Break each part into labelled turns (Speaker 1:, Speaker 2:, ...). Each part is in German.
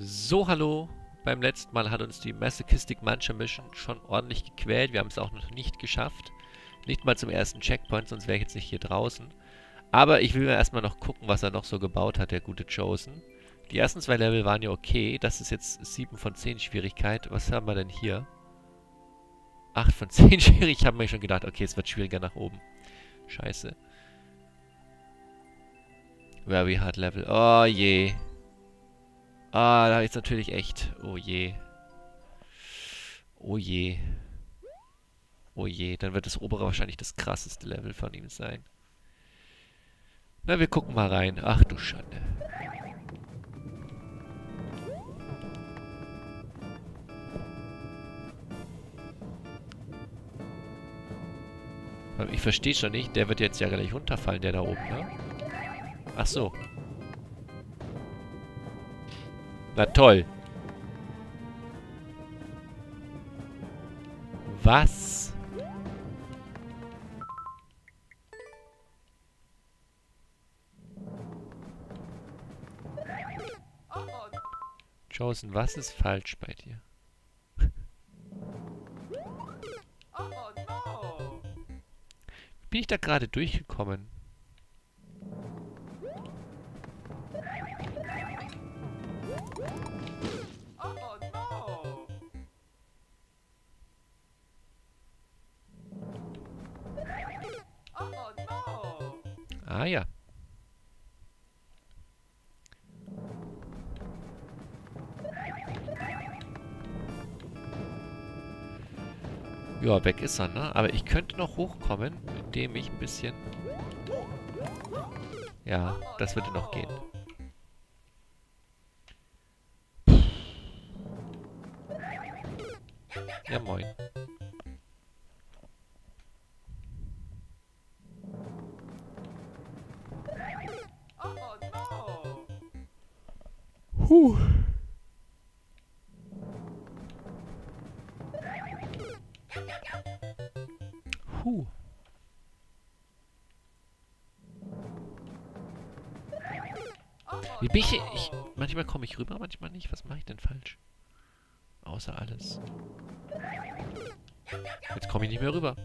Speaker 1: So, hallo. Beim letzten Mal hat uns die Masochistic Muncher Mission schon ordentlich gequält. Wir haben es auch noch nicht geschafft. Nicht mal zum ersten Checkpoint, sonst wäre ich jetzt nicht hier draußen. Aber ich will mir erstmal noch gucken, was er noch so gebaut hat, der gute Chosen. Die ersten zwei Level waren ja okay. Das ist jetzt 7 von 10 Schwierigkeit. Was haben wir denn hier? 8 von 10 schwierig. Ich habe mir schon gedacht, okay, es wird schwieriger nach oben. Scheiße. Very hard Level. Oh je. Ah, da ist natürlich echt. Oh je. Oh je. Oh je. Dann wird das obere wahrscheinlich das krasseste Level von ihm sein. Na, wir gucken mal rein. Ach du Schande. Ich verstehe schon nicht. Der wird jetzt ja gleich runterfallen, der da oben, ne? Ach so. Na toll. Was? Chosen, was ist falsch bei dir? Bin ich da gerade durchgekommen? Ja, weg ist er, ne? Aber ich könnte noch hochkommen, indem ich ein bisschen... Ja, das würde noch gehen. Ja, moin. Huh. Wie bin ich, ich Manchmal komme ich rüber, manchmal nicht. Was mache ich denn falsch? Außer alles. Jetzt komme ich nicht mehr rüber.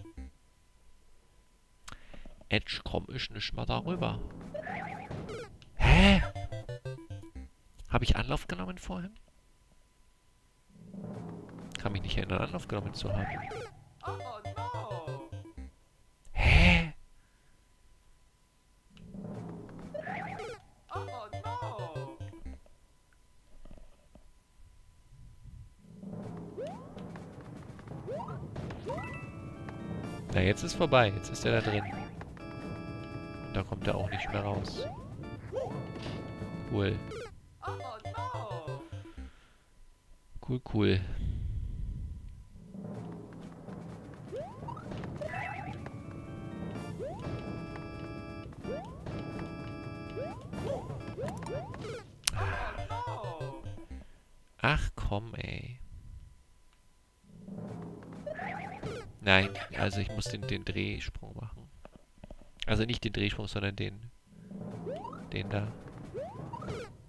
Speaker 1: Edge komm ich nicht mehr darüber. Hä? Habe ich Anlauf genommen vorhin? Kann mich nicht erinnern, Anlauf genommen zu haben. Hä? Na, jetzt ist vorbei. Jetzt ist er da drin. Da kommt er auch nicht mehr raus. Cool. Cool, cool. Ach komm, ey. Nein, also ich muss den, den Drehsprung machen. Also nicht den Drehsprung, sondern den... Den da.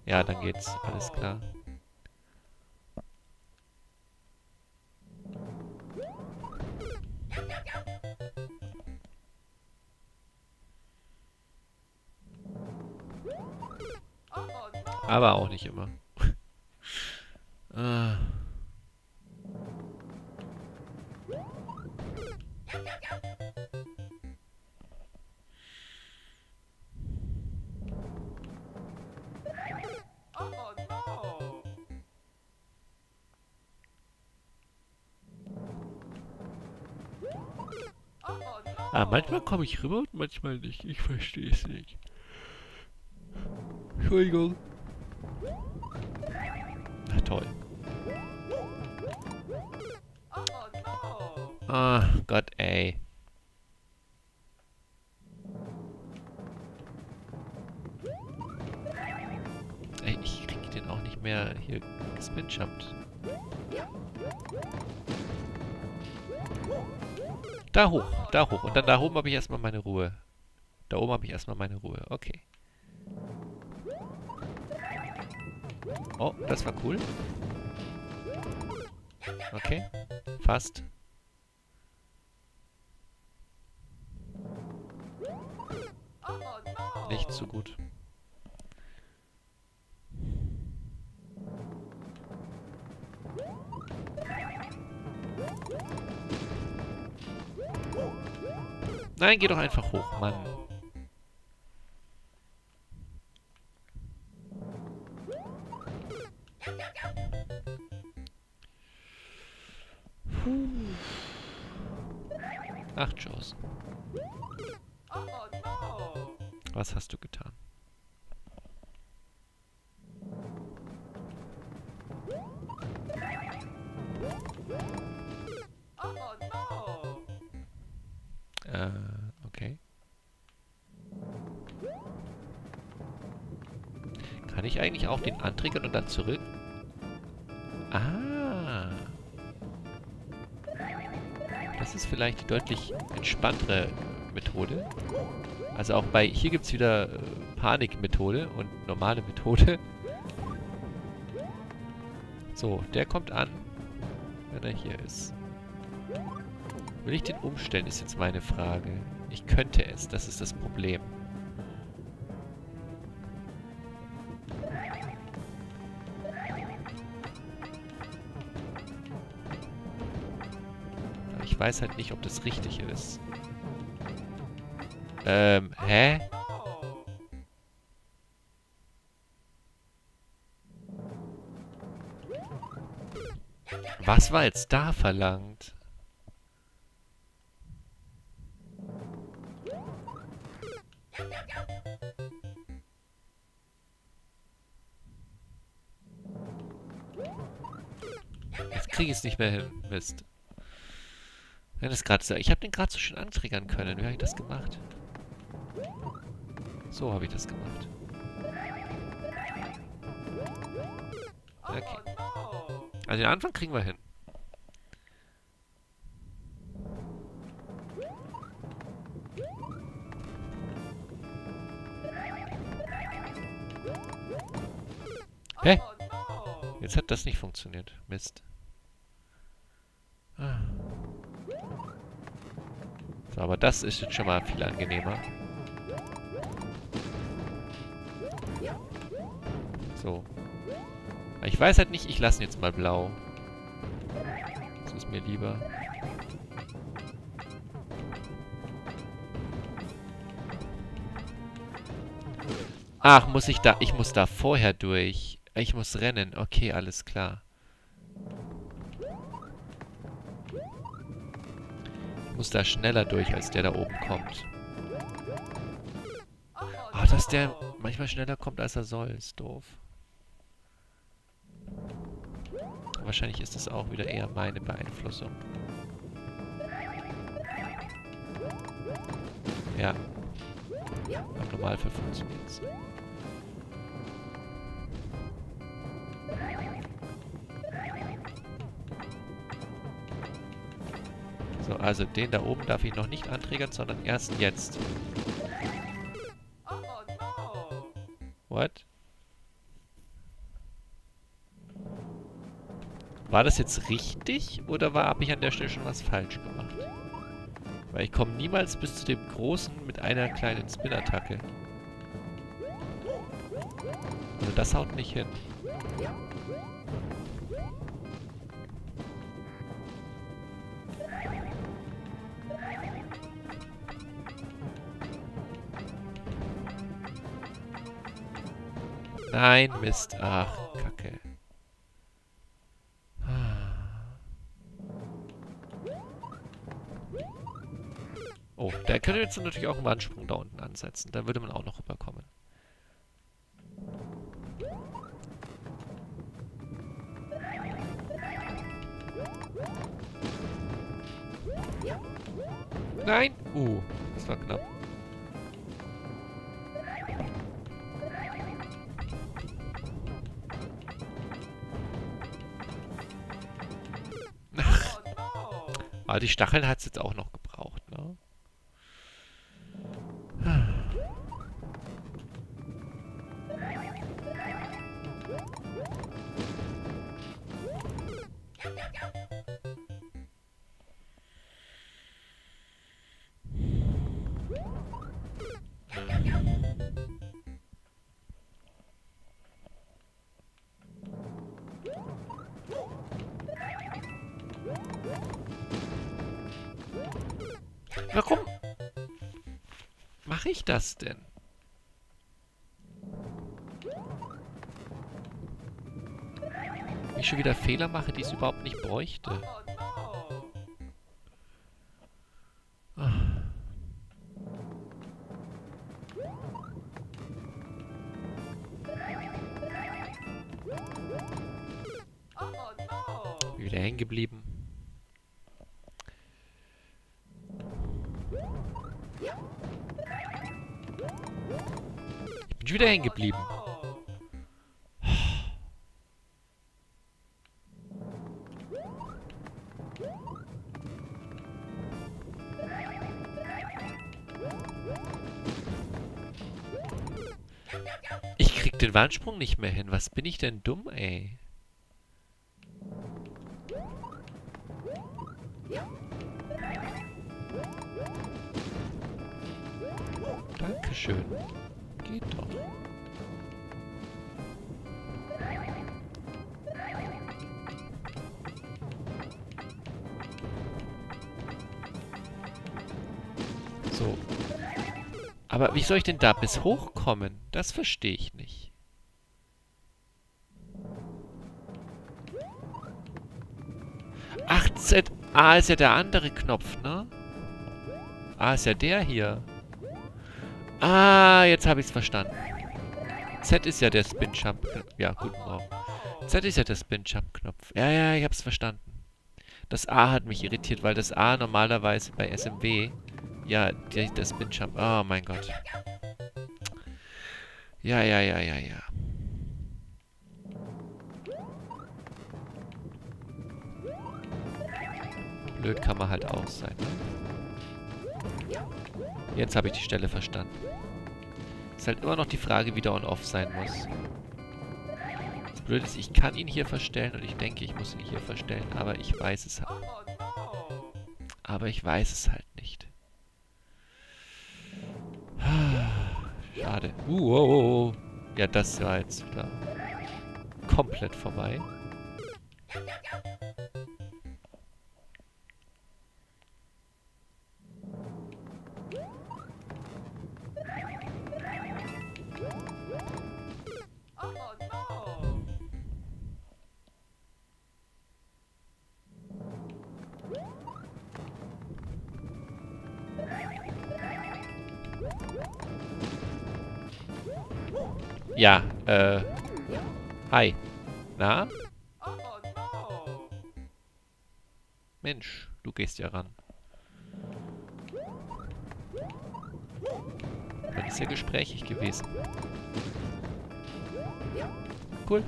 Speaker 1: Ja, dann geht's. Alles klar. Aber auch nicht immer. ah. Ah, manchmal komme ich rüber und manchmal nicht. Ich verstehe es nicht. Entschuldigung. Toll. Ah, Gott, ey. Ey, ich krieg den auch nicht mehr hier gespinjumpt. Da hoch, da hoch. Und dann da oben habe ich erstmal meine Ruhe. Da oben habe ich erstmal meine Ruhe. Okay. Oh, das war cool. Okay. Fast. Nicht so gut. Nein, geh doch einfach hoch, Mann. Äh, okay. Kann ich eigentlich auch den antriggern und dann zurück? Ah. Das ist vielleicht die deutlich entspanntere Methode. Also auch bei... Hier gibt es wieder äh, Panikmethode und normale Methode. So, der kommt an, wenn er hier ist. Will ich den umstellen, ist jetzt meine Frage. Ich könnte es, das ist das Problem. Ich weiß halt nicht, ob das richtig ist. Ähm, hä? Was war jetzt da verlangt? Jetzt kriege ich es nicht mehr hin. Mist. Wenn das gerade so. Ich habe den gerade so schön antriggern können. Wie habe ich das gemacht? So habe ich das gemacht. Okay. Also den Anfang kriegen wir hin. Jetzt hat das nicht funktioniert. Mist. Ah. So, aber das ist jetzt schon mal viel angenehmer. So. Ich weiß halt nicht, ich lasse ihn jetzt mal blau. Das ist mir lieber. Ach, muss ich da... Ich muss da vorher durch. Ich muss rennen. Okay, alles klar. Ich muss da schneller durch, als der da oben kommt. Ah, dass der manchmal schneller kommt, als er soll. Ist doof. Wahrscheinlich ist das auch wieder eher meine Beeinflussung. Ja. Im Normalfall funktioniert also den da oben darf ich noch nicht anträgern, sondern erst jetzt. What? War das jetzt richtig oder habe ich an der Stelle schon was falsch gemacht? Weil ich komme niemals bis zu dem Großen mit einer kleinen Spin-Attacke. Also das haut nicht hin. Nein, Mist. Ach, Kacke. Oh, der könnte jetzt natürlich auch einen Wandsprung da unten ansetzen. Da würde man auch noch rüberkommen. Nein! Uh, das war knapp. Die Stacheln hat es jetzt auch noch das denn? Wenn ich schon wieder Fehler mache, die es überhaupt nicht bräuchte. Wieder hängen geblieben. Ich krieg den Wandsprung nicht mehr hin. Was bin ich denn dumm, ey? So. Aber wie soll ich denn da bis hochkommen? Das verstehe ich nicht. Ach, Z A ist ja der andere Knopf, ne? A ist ja der hier. Ah, jetzt habe ich es verstanden. Z ist ja der Spin-Jump. Ja, guten Morgen. Z ist ja der Spin-Jump-Knopf. Ja, ja, ich habe es verstanden. Das A hat mich irritiert, weil das A normalerweise bei SMW... Ja, der, der Spin-Jump... Oh, mein Gott. Ja, ja, ja, ja, ja. Blöd kann man halt auch sein? Jetzt habe ich die Stelle verstanden. Ist halt immer noch die Frage, wie der on-off sein muss. Das Blöde ist, ich kann ihn hier verstellen und ich denke, ich muss ihn hier verstellen, aber ich weiß es halt. Aber ich weiß es halt nicht. Schade. Uh, oh, oh, oh. Ja, das war jetzt wieder komplett vorbei. Ja, äh. Hi. Na? Mensch, du gehst ja ran. Das ist ja gesprächig gewesen. Cool.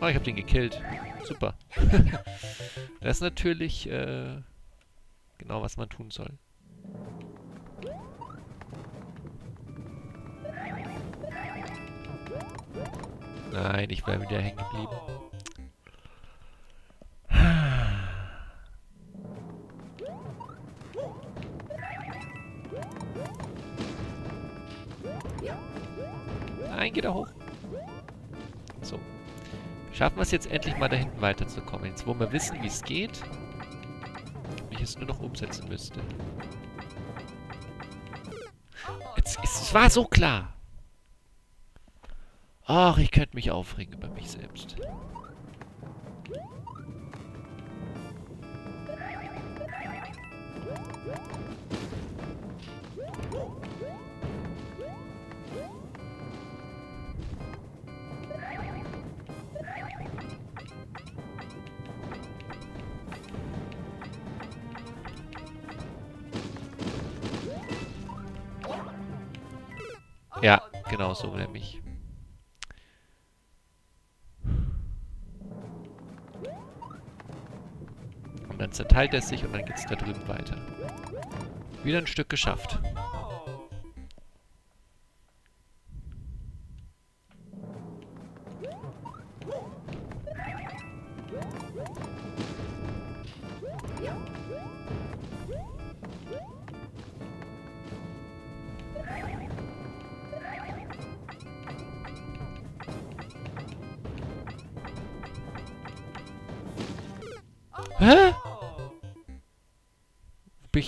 Speaker 1: Oh, ich hab den gekillt. Super. das ist natürlich äh, genau, was man tun soll. Nein, ich wäre wieder hängen geblieben. Nein, geh da hoch. So. Schaffen wir es jetzt endlich mal da hinten weiterzukommen. Jetzt, wo wir wissen, wie es geht. Und ich es nur noch umsetzen müsste. Jetzt, es war so klar. Ach, ich könnte mich aufregen über mich selbst. Ja, genau so nämlich. Zerteilt er sich und dann geht es da drüben weiter. Wieder ein Stück geschafft.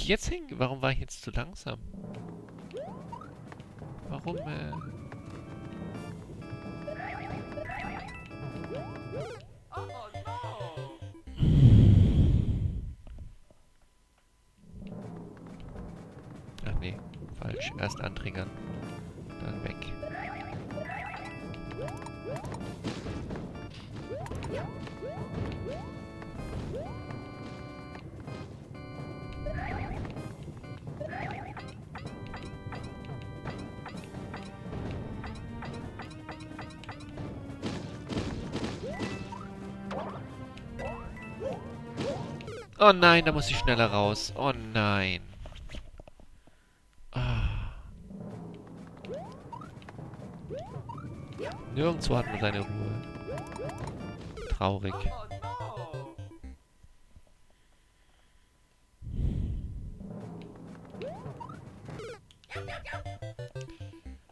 Speaker 1: ich jetzt hin? Warum war ich jetzt zu langsam? Warum, äh... Oh nein, da muss ich schneller raus. Oh nein. Ah. Nirgendwo hat man seine Ruhe. Traurig.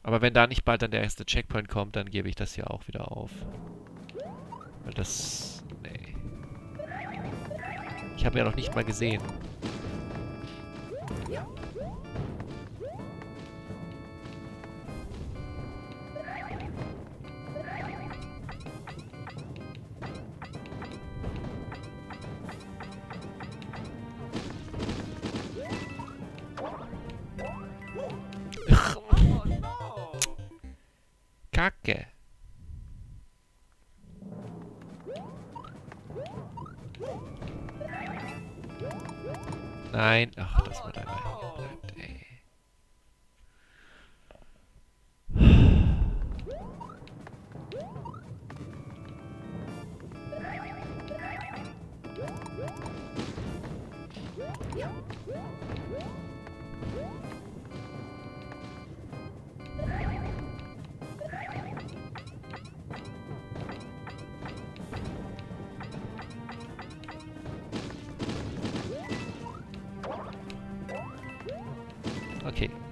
Speaker 1: Aber wenn da nicht bald dann der erste Checkpoint kommt, dann gebe ich das hier auch wieder auf. Weil das... Ich habe ja noch nicht mal gesehen.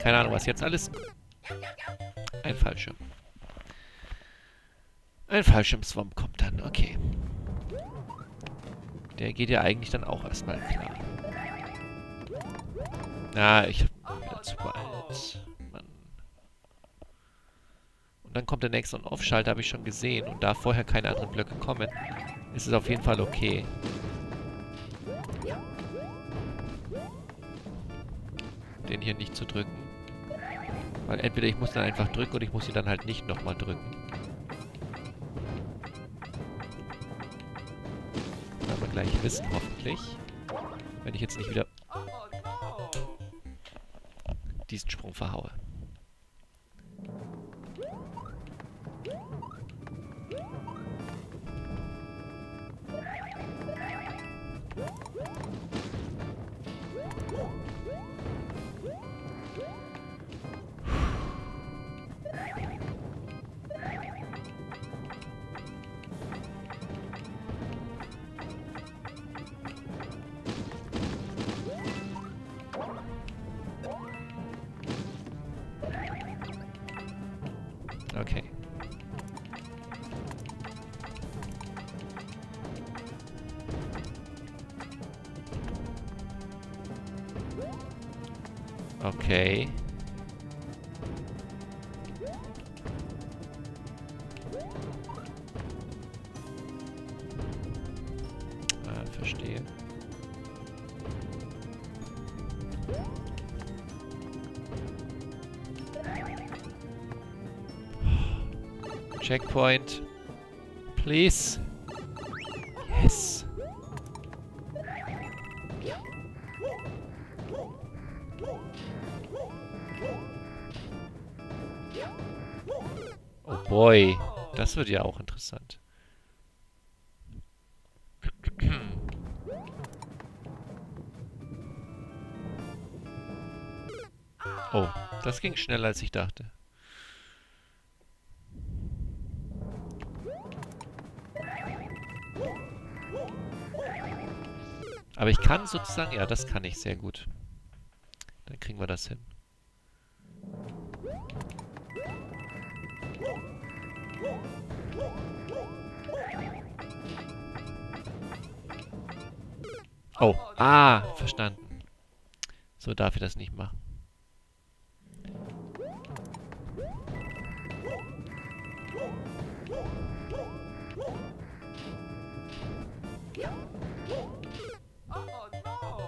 Speaker 1: Keine Ahnung, was jetzt alles... Ein Fallschirm. Ein Fallschirmswamp kommt dann, okay. Der geht ja eigentlich dann auch erstmal klar. Na, ich bin wieder zu bald. Mann. Und dann kommt der nächste On-Off-Schalter, habe ich schon gesehen. Und da vorher keine anderen Blöcke kommen, ist es auf jeden Fall okay. Den hier nicht zu drücken. Weil entweder ich muss dann einfach drücken oder ich muss ihn dann halt nicht nochmal drücken. Wir gleich wissen, hoffentlich. Wenn ich jetzt nicht wieder diesen Sprung verhaue. Okay. Ah. Checkpoint. Please. Wird ja auch interessant. Oh, das ging schneller als ich dachte. Aber ich kann sozusagen... Ja, das kann ich sehr gut. Dann kriegen wir das hin. Oh, ah, verstanden. So darf ich das nicht machen.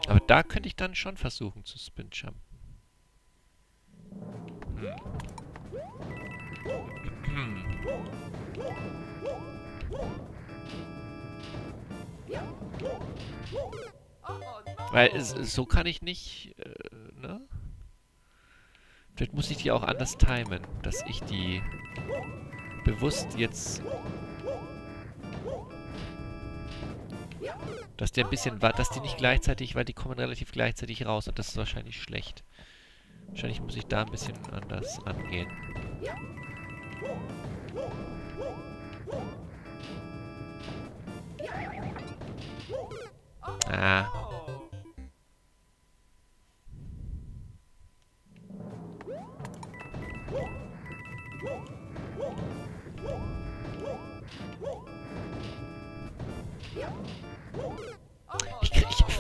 Speaker 1: Aber da könnte ich dann schon versuchen zu Spin Jump. Weil so kann ich nicht, äh, ne? Vielleicht muss ich die auch anders timen, dass ich die bewusst jetzt... Dass der ein bisschen dass die nicht gleichzeitig, weil die kommen relativ gleichzeitig raus und das ist wahrscheinlich schlecht. Wahrscheinlich muss ich da ein bisschen anders rangehen. Ah.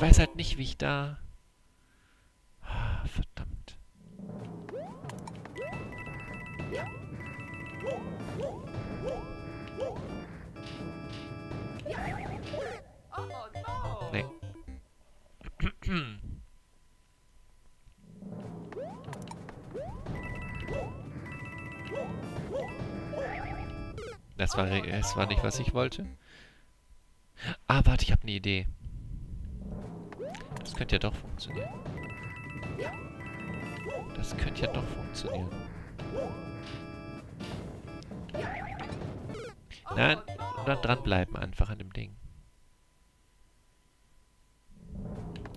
Speaker 1: Weiß halt nicht, wie ich da... Ah, verdammt. Nee. Das war, das war nicht, was ich wollte. Ah, warte, ich habe eine Idee. Das könnte ja doch funktionieren. Das könnte ja doch funktionieren. Nein, dann dranbleiben einfach an dem Ding.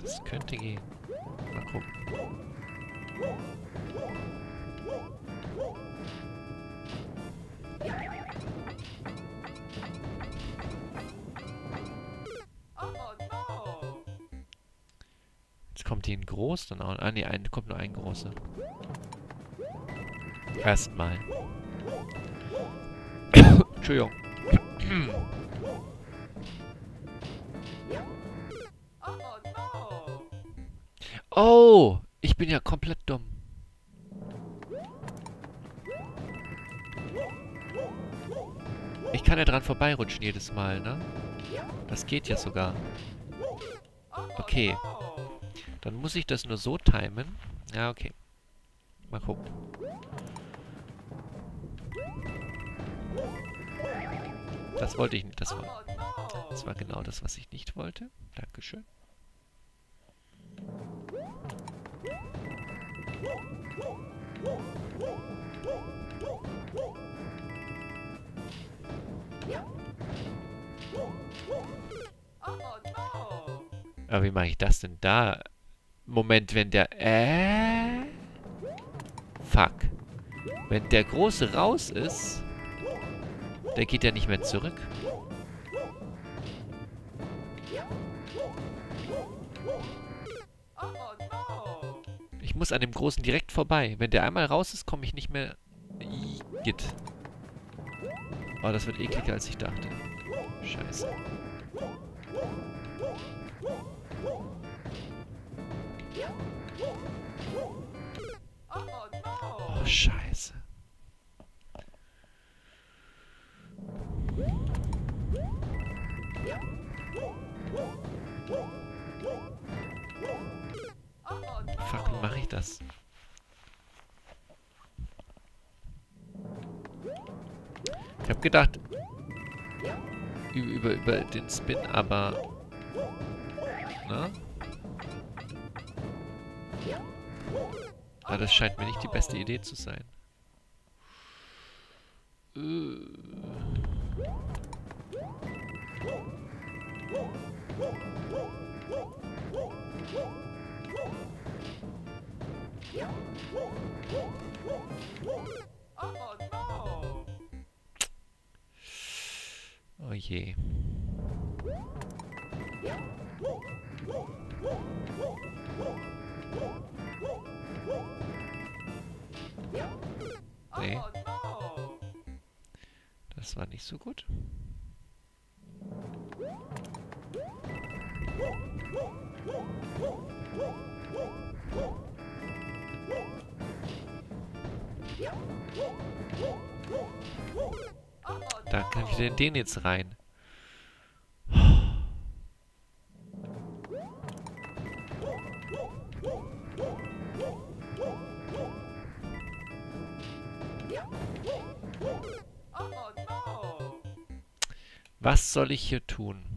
Speaker 1: Das könnte gehen. Mal gucken. Kommt hier ein groß dann auch. Ah ne, kommt nur ein großer. Erstmal. Entschuldigung. Oh, ich bin ja komplett dumm. Ich kann ja dran vorbeirutschen jedes Mal, ne? Das geht ja sogar. Okay. Dann muss ich das nur so timen. Ja, okay. Mal gucken. Das wollte ich nicht. Das war, das war genau das, was ich nicht wollte. Dankeschön. Aber wie mache ich das denn da? Moment, wenn der... Äh... Fuck. Wenn der Große raus ist, der geht ja nicht mehr zurück. Ich muss an dem Großen direkt vorbei. Wenn der einmal raus ist, komme ich nicht mehr... Git. Oh, das wird ekliger, als ich dachte. Scheiße. Oh, scheiße. Fuck, wie mache ich das? Ich habe gedacht, über, über den Spin, aber... Na? Aber das scheint mir nicht die beste Idee zu sein. Oh je. Nee. Das war nicht so gut. Da kann ich den jetzt rein? Was soll ich hier tun?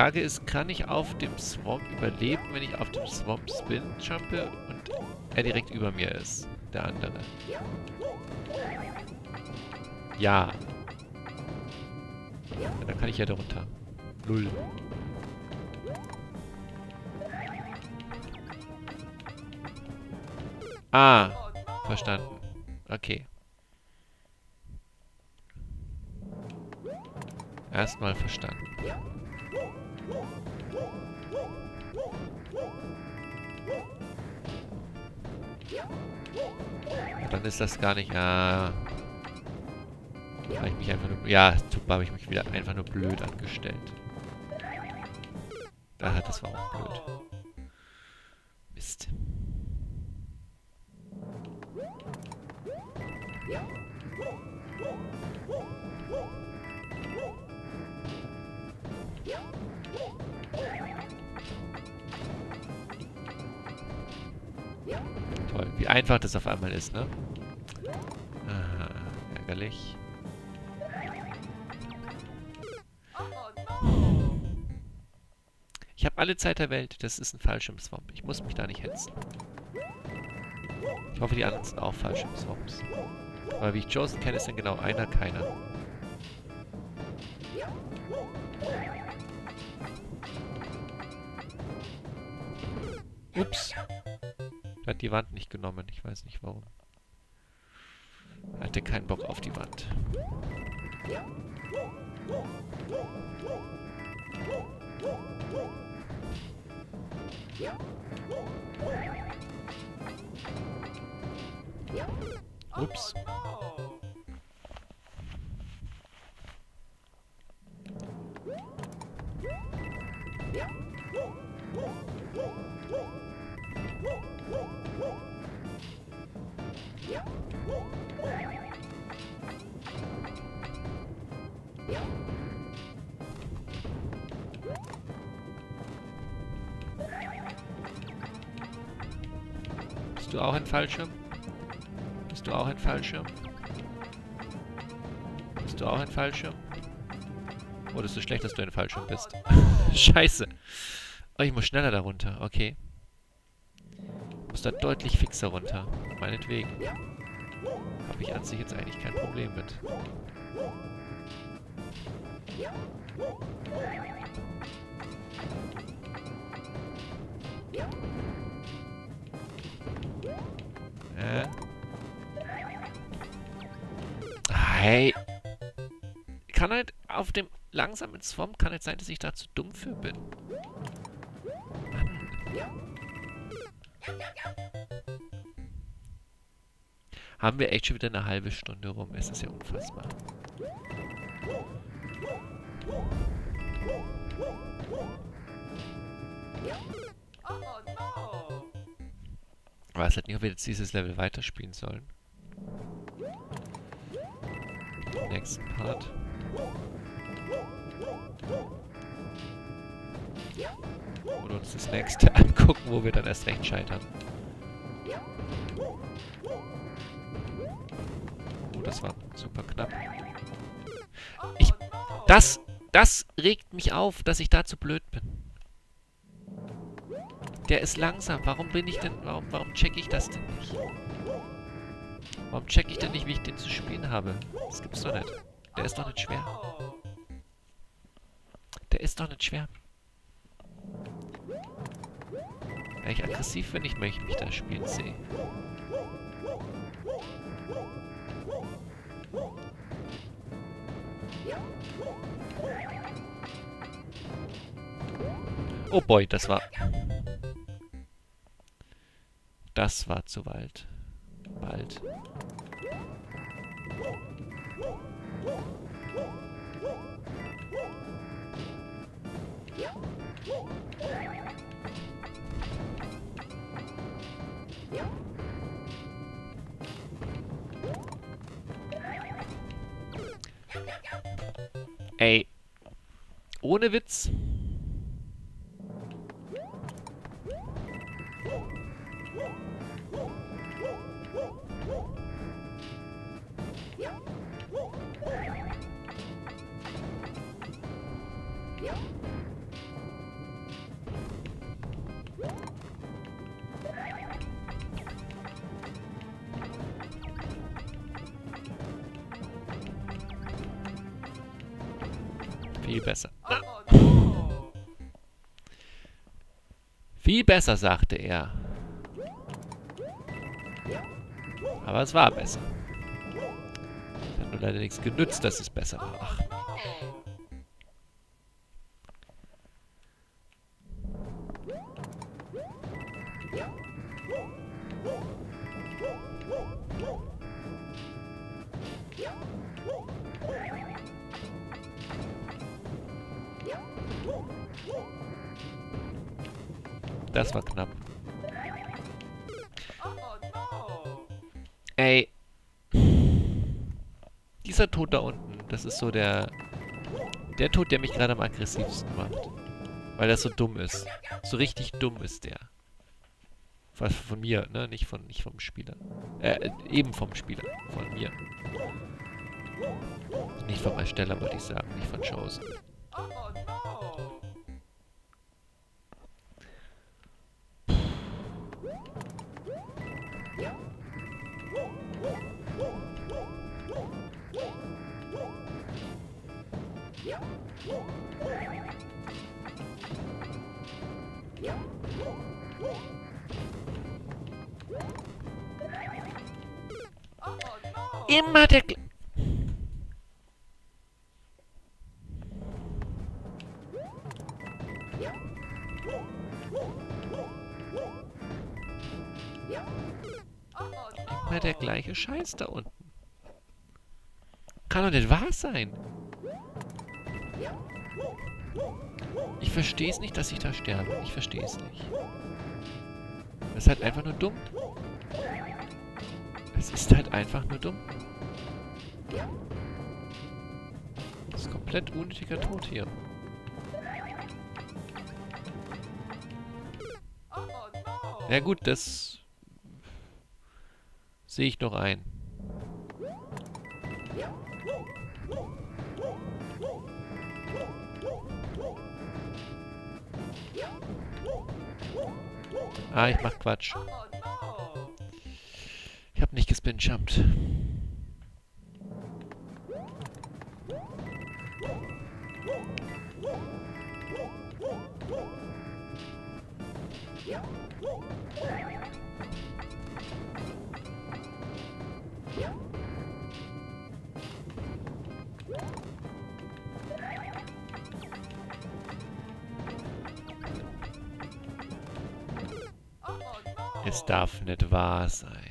Speaker 1: Frage ist, kann ich auf dem Swamp überleben, wenn ich auf dem Swamp Spin jumpe und er direkt über mir ist, der andere? Ja. ja dann kann ich ja darunter. Null. Ah, verstanden. Okay. Erstmal verstanden. Dann ist das gar nicht... Ah, habe ich mich einfach nur... Ja, super, habe ich mich wieder einfach nur blöd angestellt. Ah, das war auch blöd. Mist. Toll, wie einfach das auf einmal ist, ne? Ah, ärgerlich. Ich habe alle Zeit der Welt. Das ist ein Fallschirm-Swamp. Ich muss mich da nicht hetzen. Ich hoffe, die anderen sind auch Fallschirm-Swamps. Aber wie ich Josen kenne, ist dann genau einer keiner. Ups. Er hat die Wand nicht genommen. Ich weiß nicht warum. Er hatte keinen Bock auf die Wand. Ups. Du auch ein Fallschirm? Bist du auch ein Fallschirm? Bist du auch ein Fallschirm? Oder ist es schlecht, dass du ein Fallschirm bist? Scheiße. Oh, ich muss schneller darunter. Okay. Ich muss da deutlich fixer runter. Meinetwegen. Habe ich an sich jetzt eigentlich kein Problem mit. Auf dem langsamen Swamp, kann halt sein, dass ich da zu dumm für bin. Mann. Haben wir echt schon wieder eine halbe Stunde rum. Es ist ja unfassbar. Ich weiß halt nicht, ob wir jetzt dieses Level weiterspielen sollen. Nächsten Part. Uns das nächste angucken, wo wir dann erst recht scheitern. Oh, das war super knapp. Ich... Das... Das regt mich auf, dass ich da zu blöd bin. Der ist langsam. Warum bin ich denn... Warum, warum check ich das denn nicht? Warum check ich denn nicht, wie ich den zu spielen habe? Das gibt's doch nicht. Der ist doch nicht schwer. Der ist doch nicht schwer. Wäre ich aggressiv, wenn ich mich da spielen sehe. Oh boy, das war... Das war zu weit. Bald. Ey. Ohne Witz. Viel besser. Viel besser, sagte er. Aber es war besser. Es hat nur leider nichts genützt, dass es besser war. Ach, so der... Der Tod, der mich gerade am aggressivsten macht. Weil das so dumm ist. So richtig dumm ist der. Von mir, ne? Nicht von nicht vom Spieler. Äh, eben vom Spieler. Von mir. Nicht vom Ersteller, würde ich sagen. Nicht von Chosen. Immer der... Gl Immer der gleiche Scheiß da unten. Kann doch nicht wahr sein. Ich verstehe es nicht, dass ich da sterbe. Ich verstehe es nicht. Das ist halt einfach nur dumm. Es ist halt einfach nur dumm. Das ist komplett unnötiger Tod hier. Ja gut, das sehe ich noch ein. Ah, ich mach Quatsch. Ich hab nicht gespinjumpt. Wahr sein.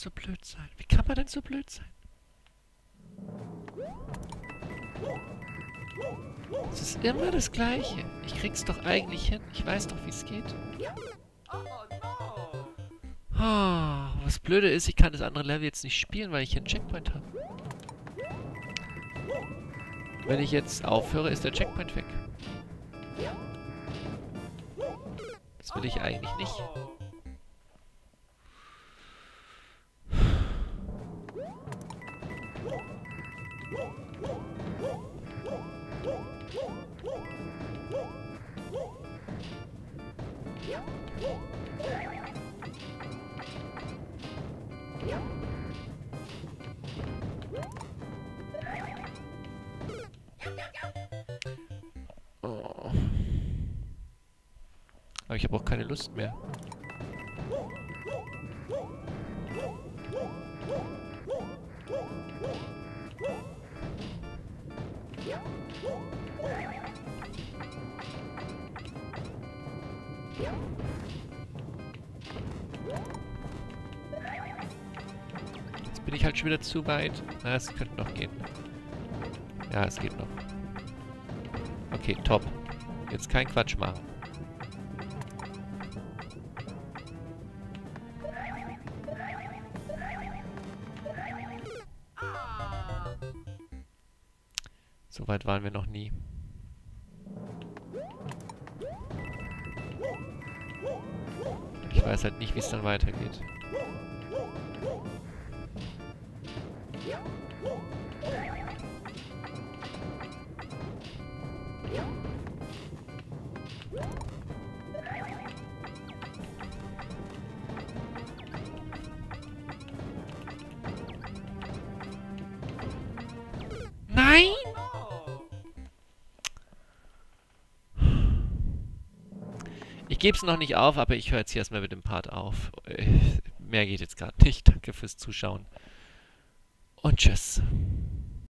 Speaker 1: So blöd sein? Wie kann man denn so blöd sein? Es ist immer das Gleiche. Ich krieg's doch eigentlich hin. Ich weiß doch, wie es geht. Oh, was blöde ist, ich kann das andere Level jetzt nicht spielen, weil ich hier einen Checkpoint habe. Wenn ich jetzt aufhöre, ist der Checkpoint weg. Das will ich eigentlich nicht. Jetzt bin ich halt schon wieder zu weit. Na, es könnte noch gehen. Ja, es geht noch. Okay, top. Jetzt kein Quatsch machen. So weit waren wir noch nie. Weiß halt nicht, wie es dann weitergeht. Gebe es noch nicht auf, aber ich höre jetzt hier erstmal mit dem Part auf. Äh, mehr geht jetzt gerade nicht. Danke fürs Zuschauen. Und tschüss.